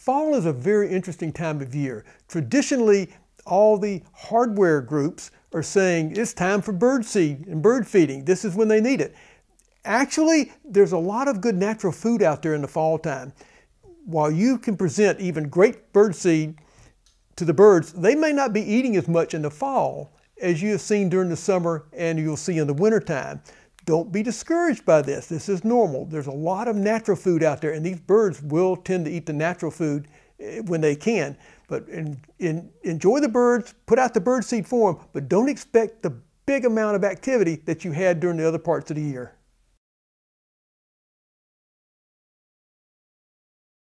Fall is a very interesting time of year. Traditionally, all the hardware groups are saying it's time for bird seed and bird feeding. This is when they need it. Actually, there's a lot of good natural food out there in the fall time. While you can present even great bird seed to the birds, they may not be eating as much in the fall as you have seen during the summer and you'll see in the wintertime. Don't be discouraged by this. This is normal. There's a lot of natural food out there, and these birds will tend to eat the natural food eh, when they can. But in, in, enjoy the birds, put out the bird seed for them, but don't expect the big amount of activity that you had during the other parts of the year.